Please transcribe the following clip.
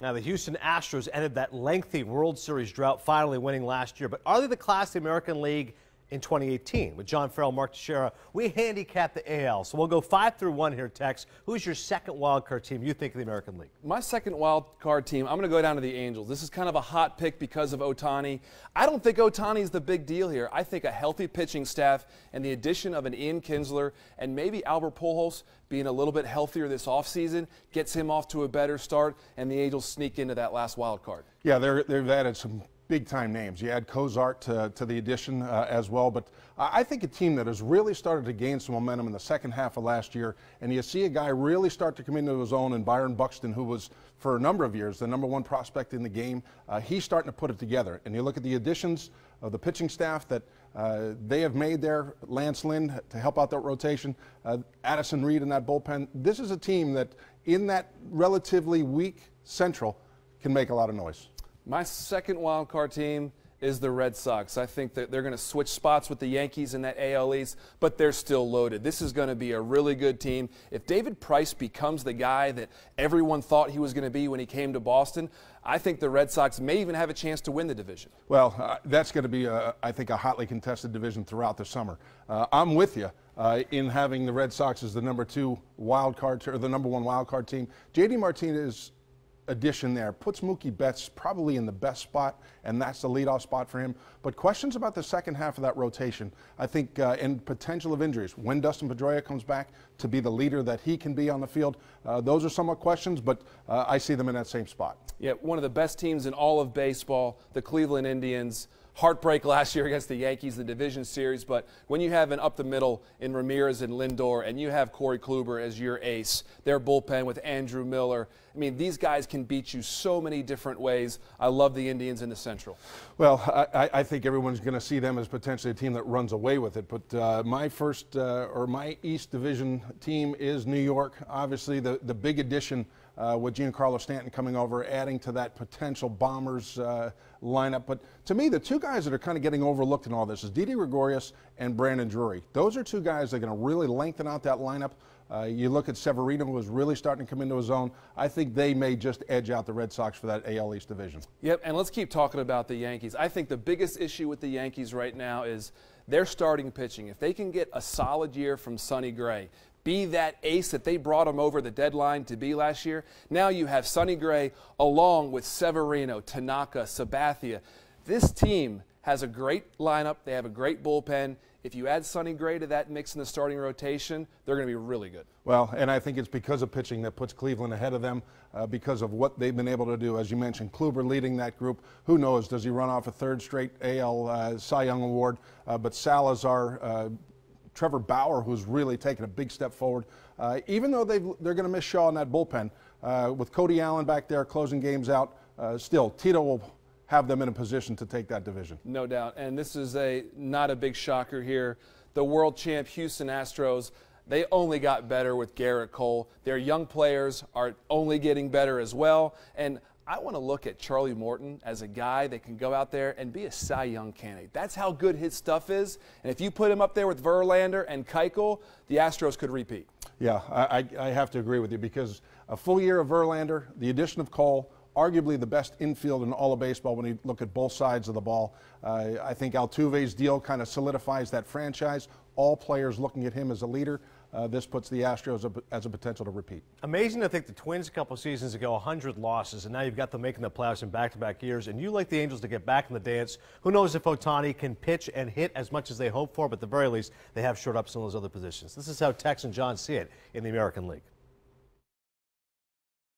Now, the Houston Astros ended that lengthy World Series drought, finally winning last year. But are they the class the American League in 2018. With John Farrell, Mark Teixeira, we handicap the AL. So we'll go five through one here, Tex. Who's your second wild card team you think of the American League? My second wild card team, I'm going to go down to the Angels. This is kind of a hot pick because of Ohtani. I don't think Ohtani is the big deal here. I think a healthy pitching staff and the addition of an Ian Kinsler and maybe Albert Pujols being a little bit healthier this offseason gets him off to a better start, and the Angels sneak into that last wild card. Yeah, they've added some big time names. You add Cozart to, to the addition uh, as well, but I think a team that has really started to gain some momentum in the second half of last year, and you see a guy really start to come into his own in Byron Buxton, who was for a number of years the number one prospect in the game. Uh, he's starting to put it together, and you look at the additions of the pitching staff that uh, they have made there, Lance Lynn to help out that rotation, uh, Addison Reed in that bullpen. This is a team that, in that relatively weak Central, can make a lot of noise. My second wild card team is the Red Sox. I think that they're going to switch spots with the Yankees in that AL East, but they're still loaded. This is going to be a really good team. If David Price becomes the guy that everyone thought he was going to be when he came to Boston, I think the Red Sox may even have a chance to win the division. Well, uh, that's going to be, a, I think, a hotly contested division throughout the summer. Uh, I'm with you. Uh, in having the Red Sox as the number two wild card or the number one wild card team, JD Martinez addition there puts Mookie Betts probably in the best spot, and that's the leadoff spot for him. But questions about the second half of that rotation, I think, uh, and potential of injuries. When Dustin Pedroia comes back to be the leader that he can be on the field, uh, those are somewhat questions, but uh, I see them in that same spot. Yeah, one of the best teams in all of baseball, the Cleveland Indians heartbreak last year against the Yankees, the division series. But when you have an up the middle in Ramirez and Lindor, and you have Corey Kluber as your ace, their bullpen with Andrew Miller. I mean, these guys can beat you so many different ways. I love the Indians in the Central. Well, I, I think everyone's going to see them as potentially a team that runs away with it. But uh, my first uh, or my East Division team is New York. Obviously, the, the big addition uh, with Giancarlo Stanton coming over, adding to that potential Bombers uh, lineup. But to me, the two guys that are kind of getting overlooked in all this is Didi Gregorius and Brandon Drury. Those are two guys that are going to really lengthen out that lineup. Uh, you look at Severino, who is really starting to come into his own. I think they may just edge out the Red Sox for that AL East division. Yep, and let's keep talking about the Yankees. I think the biggest issue with the Yankees right now is their starting pitching. If they can get a solid year from Sonny Gray, be that ace that they brought him over the deadline to be last year. Now you have Sonny Gray along with Severino, Tanaka, Sabathia. This team has a great lineup. They have a great bullpen. If you add Sonny Gray to that mix in the starting rotation, they're going to be really good. Well, and I think it's because of pitching that puts Cleveland ahead of them uh, because of what they've been able to do. As you mentioned, Kluber leading that group. Who knows? Does he run off a third straight AL uh, Cy Young Award? Uh, but Salazar uh, Trevor Bauer, who's really taken a big step forward. Uh, even though they they're going to miss Shaw in that bullpen, uh, with Cody Allen back there closing games out, uh, still, Tito will have them in a position to take that division. No doubt. And this is a not a big shocker here. The world champ Houston Astros, they only got better with Gerrit Cole. Their young players are only getting better as well. And I want to look at Charlie Morton as a guy that can go out there and be a Cy Young candidate. That's how good his stuff is. And if you put him up there with Verlander and Keuchel, the Astros could repeat. Yeah, I, I have to agree with you because a full year of Verlander, the addition of Cole, arguably the best infield in all of baseball when you look at both sides of the ball. Uh, I think Altuve's deal kind of solidifies that franchise. All players looking at him as a leader uh, this puts the Astros as a potential to repeat. Amazing to think the Twins a couple seasons ago, 100 losses, and now you've got them making the playoffs in back-to-back years, and you like the Angels to get back in the dance. Who knows if Ohtani can pitch and hit as much as they hope for, but at the very least, they have short ups in those other positions. This is how Tex and John see it in the American League.